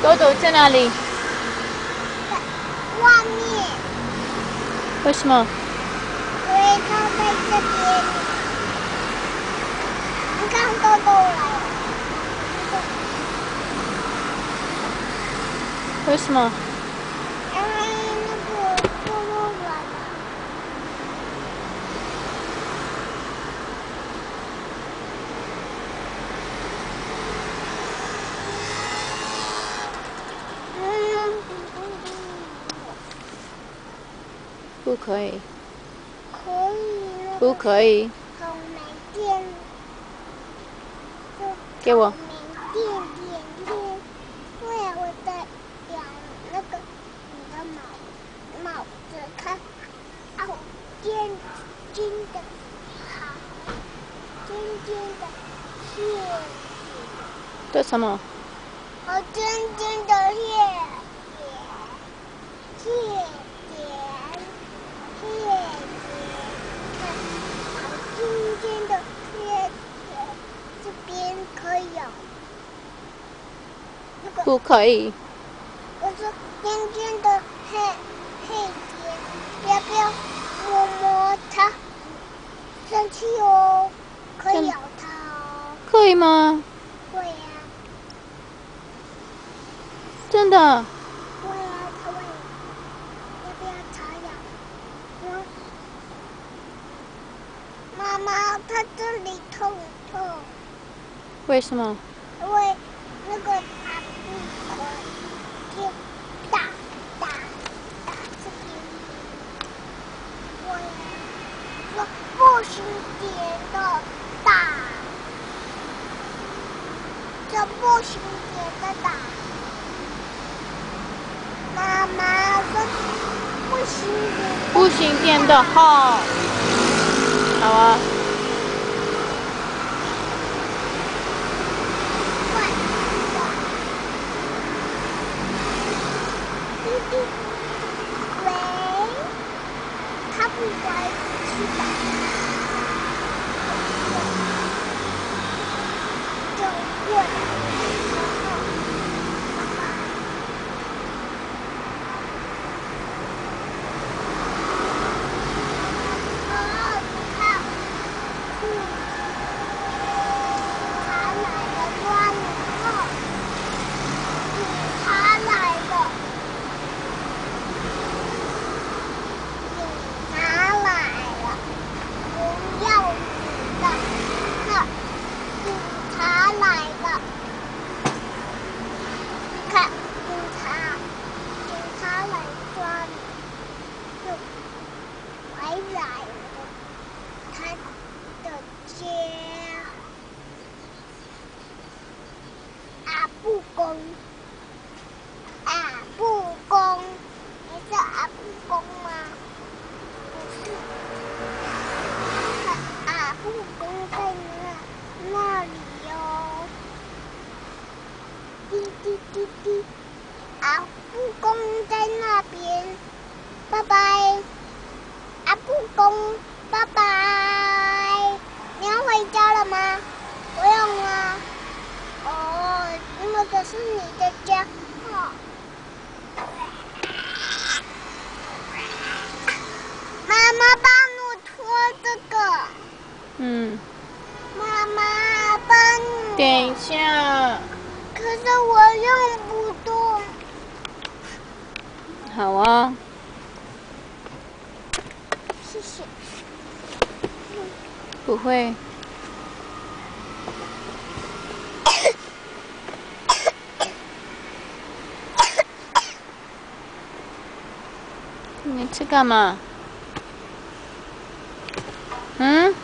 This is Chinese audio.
豆豆在哪里？在外面，为什么？因为它在这边。你看豆豆来了，为什么？因为那个豆豆来了。嗯，不可以，可以不可以，草莓店，就给我帽帽子，看，哦，尖尖的，好，尖尖的叶什么？好尖尖的叶叶叶点叶点，看，好尖尖的叶点，这边可以有。那个不可以，我说尖尖的黑黑点，要不要摸摸它？生气哦，可以咬它哦。可以吗？会呀、真的？会呀、它会。要不要它咬？嗯。妈妈，它这里痛痛，为什么？因为那个打打打这边。我呀，说不许点的打，这不行点的打。妈妈说不许点不行点的好。好啊，乖乖。滴滴，喂，他不乖，去打。就过来。哦，你看，嗯，他来了，抓你后，警察来了，警察来了，不要你的，看，警察来了，看，警察，警察来抓你，就回来了。他的家，阿布公，阿布公，你是阿布公吗？不是，阿布公在那那里哟。滴滴滴滴，阿布公在那边，拜拜。阿布公，拜拜。你要回家了吗？不用啊。哦，那个是你的家。哦。妈妈帮我拖这个。嗯，妈妈帮你。等一下。可是我用不动。好啊，谢谢。不会。你去干嘛？嗯？